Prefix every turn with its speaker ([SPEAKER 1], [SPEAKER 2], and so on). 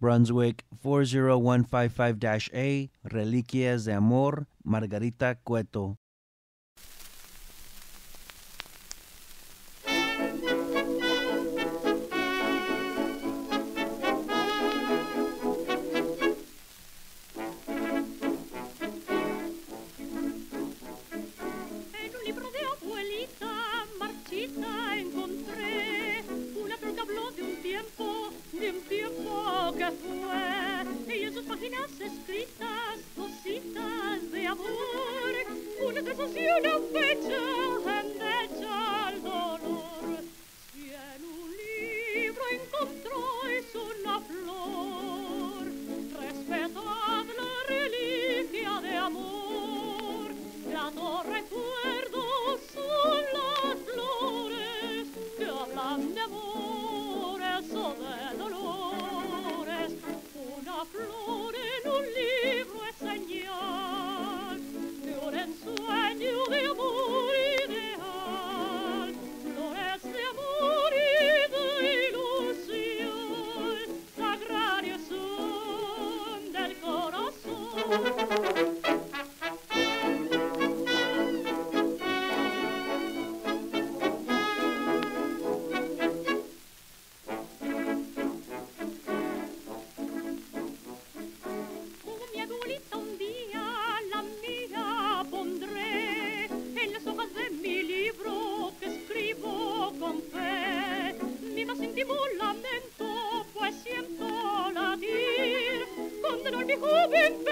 [SPEAKER 1] Brunswick 40155-A, Reliquias de Amor, Margarita Cueto.
[SPEAKER 2] contritas cositas de amor, una canción a fecha. oben